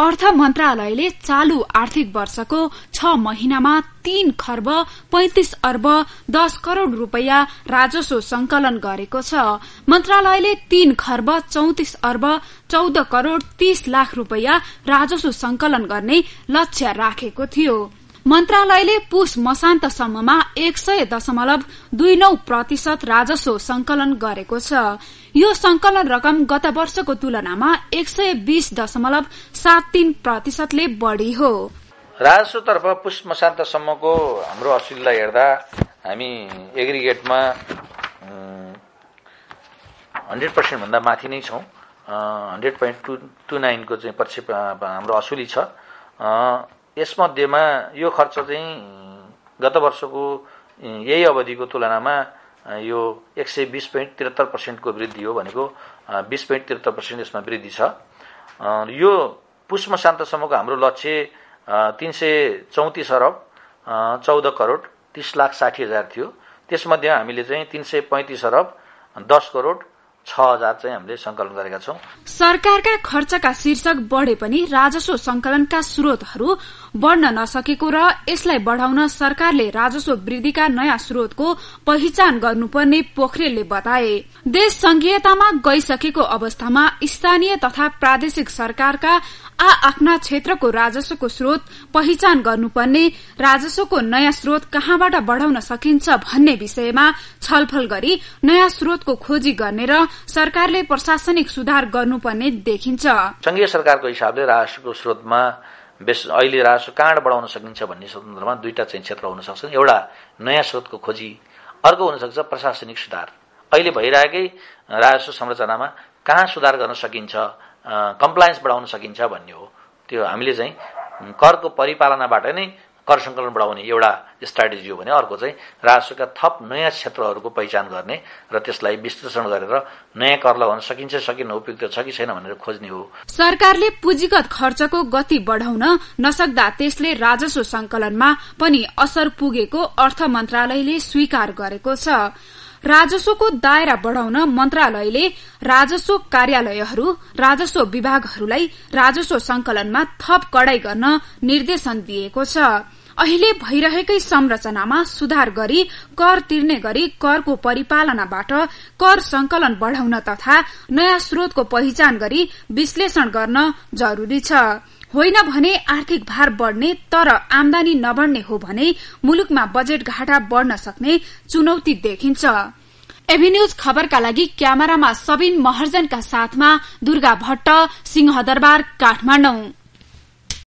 अर्थ मन्त्रालयले चालू आर्थिक वर्षको छ महिनामा तीन खर्ब पैंतिस अर्ब दश करोड़ रूपियाँ राजस्व संकलन गरेको छ। मन्त्रालयले तीन खर्ब चौतिस अर्ब चौध करोड़ तीस लाख रूपियाँ राजस्व संकलन गर्ने लक्ष्य राखेको थियो। मन्त्रालयले पुष मसान्तसम्ममा एक सय दशमलव दुई नौ प्रतिशत राजस्व संकलन गरेको छ। यो संकलन रकम गत वर्षको तुलनामा एक सय बीस दशमलव सात तीन प्रतिशतले बढ़ी हो। राजस्वतर्फ पुष मसान्तसम्मको हाम्रो असुलीलाई हेर्दा हामी एग्रिगेटमा हन्ड्रेड पर्सेन्ट भन्दा माथि नै छौँ। हन्ड्रेड पोइन्ट टू टू नाइनको चाहिँ हाम्रो असुली छ। यसमध्येमा यो खर्च चाहिँ गत वर्षको यही अवधिको तुलनामा यो एक सय बिस पोइन्ट त्रिहत्तर पर्सेन्टको वृद्धि हो भनेको बिस पोइन्ट त्रिहत्तर पर्सेन्ट यसमा वृद्धि छ। यो पुष्म शान्तसम्मको हाम्रो लक्ष्य तिन सय चौतिस अरब चौध करोड तिस लाख साठी हजार थियो। त्यसमध्ये हामीले चाहिँ तिन सय पैँतिस अरब दस करोड चाहिँ हामीले संकलन गरेका छौँ। सरकारका खर्चका शीर्षक बढ़े पनि राजस्व संकलनका स्रोतहरू बढ़न नसकेको र यसलाई बढ़ाउन सरकारले राजस्व वृद्धिका नयाँ स्रोतको पहिचान गर्नुपर्ने पोखरेलले बताए। देश संघीयतामा गइसकेको अवस्थामा स्थानीय तथा प्रादेशिक सरकारका आ आफ्ना क्षेत्रको राजस्वको स्रोत पहिचान गर्नुपर्ने राजस्वको नयाँ स्रोत कहाँबाट बढ़ाउन सकिन्छ भन्ने विषयमा छलफल गरी नयाँ स्रोतको खोजी गर्ने र सरकारले प्रशासनिक सुधार गर्नुपर्ने देखिन्छ। संघीय सरकारको हिसाबले राजस्वको स्रोतमा अहिले राजस्व कहाँबाट बढाउन सकिन्छ भन्ने सन्दर्भमा दुईटा चाहिँ क्षेत्र हुन सक्छन् एउटा नयाँ स्रोतको खोजी अर्को हुन सक्छ प्रशासनिक सुधार। अहिले भइरहेकै राजस्व संरचनामा कहाँ सुधार गर्न सकिन्छ कम्प्लायन्स बढाउन सकिन्छ भन्ने हो। त्यो हामीले चाहिँ करको परिपालनाबाट नै कर सङ्कलन बढाउने एउटा स्ट्राटेजी हो भने अर्को चाहिँ राजस्वका थप नयाँ क्षेत्रहरूको पहिचान गर्ने र त्यसलाई विश्लेषण गरेर नयाँ कर लगाउन सकिन्छ सकिन्न उपयुक्त छ कि छैन भनेर खोज्ने हो। सरकारले पुँजीगत खर्चको गति बढ़ाउन नसक्दा त्यसले राजस्व संकलनमा पनि असर पुगेको अर्थ मन्त्रालयले स्वीकार गरेको छ। राजस्वको दायरा बढ़ाउन मन्त्रालयले राजस्व कार्यालयहरू राजस्व विभागहरूलाई राजस्व संकलनमा थप कड़ाई गर्न निर्देशन दिएको छ। अहिले भइरहेकै संरचनामा सुधार गरी कर तिर्ने गरी करको परिपालनाबाट कर संकलन बढ़ाउन तथा नयाँ स्रोतको पहिचान गरी विश्लेषण गर्न जरूरी छ। होइन भने आर्थिक भार बढ़ने तर आमदानी नबढ़ने हो भने मुलुकमा बजेट घाटा बढ़न सक्ने चुनौती देखिन्छ। एभिन्यूज खबरका लागि क्यामेरामा सबिन महर्जनका साथमा दुर्गा भट्ट सिंहदरबार काठमाडौँ।